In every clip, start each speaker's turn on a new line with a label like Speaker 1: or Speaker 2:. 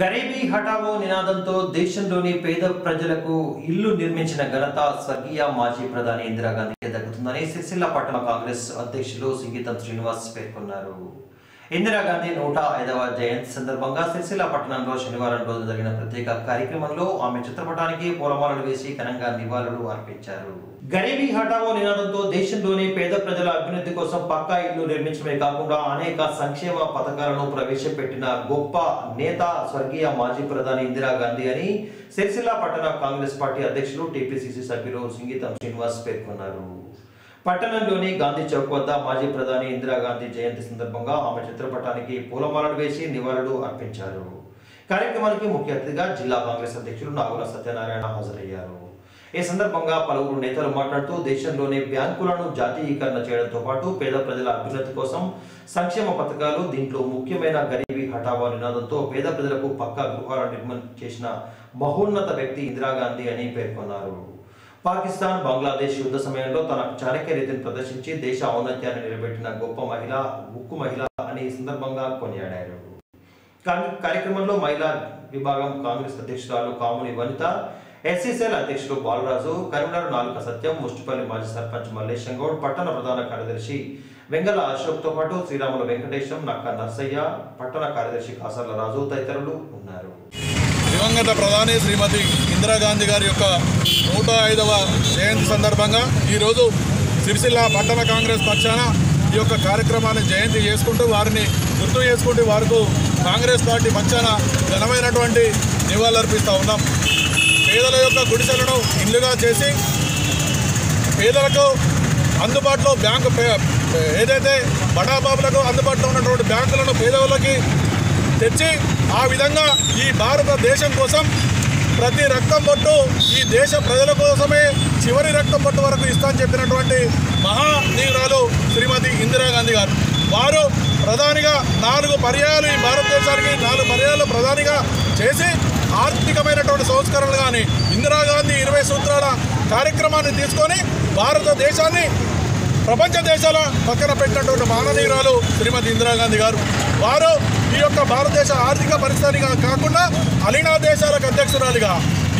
Speaker 1: గరీబీ హఠావో నినాదంతో దేశంలోని పేద ప్రజలకు ఇల్లు నిర్మించిన ఘనత స్వర్గీయ మాజీ ప్రధాని ఇందిరాగాంధీకి దక్కుతుందని సిరిసిల్ల పట్టణ కాంగ్రెస్ అధ్యక్షులు సింగీతం శ్రీనివాస్ పేర్కొన్నారు. ఇందిరాగాంధీ నూట ఐదవ జయంతి సందర్భంగా సిరిసిల్ల పట్టణంలో శనివారం రోజు జరిగిన ప్రత్యేక కార్యక్రమంలో ఆమె చిత్రపటానికి పూలమాలలు వేసి ఘనంగా నివాళులు అర్పించారు. గరీబీ హఠావో నినాదంతో దేశంలోని పేద ప్రజల అభివృద్ధి కోసం పక్కా ఇల్లు నిర్మించడమే కాకుండా అనేక సంక్షేమ పథకాలను ప్రవేశపెట్టిన గొప్ప నేత స్వర్గీయ మాజీ ప్రధాని ఇందిరాగాంధీ అని సిరిసిల్ల పట్టణ కాంగ్రెస్ పార్టీ అధ్యక్షులు టీపీసీసీ సభ్యులు సింగీతం శ్రీనివాస్ పేర్కొన్నారు. పట్టణంలోని గాంధీ చౌక్ వద్ద మాజీ ప్రధాని ఇందిరాగాంధీ జయంతి సందర్భంగా ఆమె చిత్రపటానికి పూలమాలలు వేసి నివాళులు అర్పించారు. కార్యక్రమానికి ముఖ్య అతిథిగా జిల్లా కాంగ్రెస్ అధ్యక్షులు నాగుల సత్యనారాయణ హాజరయ్యారు. ఈ సందర్భంగా పలువురు నేతలు మాట్లాడుతూ దేశంలోని బ్యాంకులను జాతీయీకరణ చేయడంతో పాటు పేద ప్రజల అభ్యున్నతి కోసం సంక్షేమ పథకాలు దీంట్లో ముఖ్యమైన గరీబీ హఠావా నినాదంతో పేద ప్రజలకు పక్కా గృహాలను నిర్మాణం చేసిన మహోన్నత వ్యక్తి ఇందిరాగాంధీ అని పేర్కొన్నారు. పాకిస్తాన్ బంగ్లాదేశ్ యుద్ధ సమయంలో తన చాణక్య రీతిని ప్రదర్శించి దేశ ఔన్నత్యాన్ని నిలబెట్టిన గొప్ప మహిళ ఉక్కు మహిళ అని ఈ సందర్భంగా కొనియాడారు. కార్యక్రమంలో మహిళా విభాగం కాంగ్రెస్ అధ్యక్షురాలు కాముని వనిత ఎస్సీసీఎల్ అధ్యక్షుడు బాలరాజు కరీంనగర్ నాలుక సత్యం ముష్టిపల్లి మాజీ సర్పంచ్ మల్లేశంగౌడ్ పట్టణ ప్రధాన కార్యదర్శి వెంగళ అశోక్తో పాటు శ్రీరాముల వెంకటేశం నక్క నర్సయ్య పట్టణ కార్యదర్శి కాసర్ల రాజు తదితరులు ఉన్నారు.
Speaker 2: దివంగత ప్రధాని శ్రీమతి ఇందిరాగాంధీ గారి యొక్క నూట ఐదవ జయంతి సందర్భంగా ఈరోజు సిరిసిల్ల పట్టణ కాంగ్రెస్ పక్షాన ఈ యొక్క కార్యక్రమాన్ని జయంతి చేసుకుంటూ వారిని గుర్తు చేసుకుంటూ వారికి కాంగ్రెస్ పార్టీ పక్షాన ఘనమైనటువంటి నివాళులర్పిస్తూ ఉన్నాం. పేదల యొక్క గుడిసెలను ఇల్లుగా చేసి పేదలకు అందుబాటులో బ్యాంకు పే- ఏదైతే బడాబాబులకు అందుబాటులో ఉన్నటువంటి బ్యాంకులను పేదవులకి తెచ్చి ఆ విధంగా ఈ భారతదేశం కోసం ప్రతి రక్తం బొట్టు ఈ దేశ ప్రజల కోసమే చివరి రక్తం బొట్టు వరకు ఇస్తాను చెప్పినటువంటి మహానీయురాలు శ్రీమతి ఇందిరాగాంధీ గారు. వారు ప్రధానిగా నాలుగు పర్యాయాలు ఈ భారతదేశానికి నాలుగు పర్యాలు ప్రధానిగా చేసి ఆర్థికమైనటువంటి సంస్కరణలు కానీ ఇందిరాగాంధీ ఇరవై సూత్రాల కార్యక్రమాన్ని తీసుకొని భారతదేశాన్ని ప్రపంచ దేశాల పక్కన పెట్టినటువంటి మాననీయురాలు శ్రీమతి ఇందిరాగాంధీ గారు. వారు ఈ యొక్క భారతదేశ ఆర్థిక పరిస్థితిగా కాకుండా అలీనా దేశాలకు అధ్యక్షురాలిగా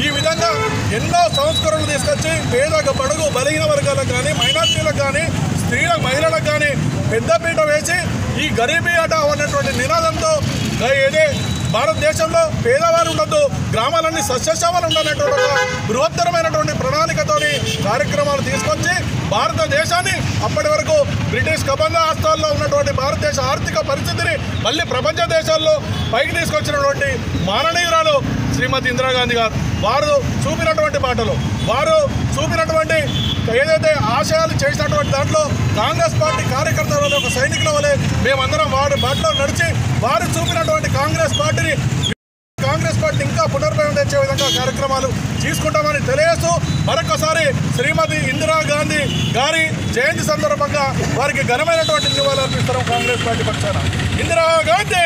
Speaker 2: ఈ విధంగా ఎన్నో సంస్కరణలు తీసుకొచ్చి పేద బడుగు బలహీన వర్గాలకు కానీ మైనార్టీలకు కానీ స్త్రీల మహిళలకు కానీ పెద్దపీట వేసి ఈ గరీబీ అట అన్నటువంటి నినాదంతో ఏదే భారతదేశంలో పేదవారు ఉండొద్దు గ్రామాలన్నీ సస్యశ్యామలు ఉండాలనేటువంటి బృహత్తరమైనటువంటి ప్రణాళికతోని కార్యక్రమాలు తీసుకొచ్చి భారతదేశాన్ని అప్పటి వరకు బ్రిటిష్ కబంధ హస్తాల్లో ఉన్నటువంటి భారతదేశ ఆర్థిక పరిస్థితిని మళ్ళీ ప్రపంచ దేశాల్లో పైకి తీసుకొచ్చినటువంటి మాననీయురాలు శ్రీమతి ఇందిరాగాంధీ గారు. వారు చూపినటువంటి మాటలు వారు చూపినటువంటి ఏదైతే ఆశయాలు చేసినటువంటి దాంట్లో కాంగ్రెస్ పార్టీ కార్యకర్తల వల్ల ఒక సైనికుల వలె మేమందరం వారి బాటలో నడిచి వారు చూపినటువంటి కాంగ్రెస్ పార్టీని కాంగ్రెస్ పార్టీ ఇంకా పునర్భవం తెచ్చే విధంగా కార్యక్రమాలు తీసుకుంటామని తెలియజేస్తూ మరొకసారి శ్రీమతి ఇందిరాగాంధీ గారి జయంతి సందర్భంగా వారికి ఘనమైనటువంటి నివాళులు అర్పిస్తున్నాం కాంగ్రెస్ పార్టీ పక్షాన. ఇందిరాగాంధీ!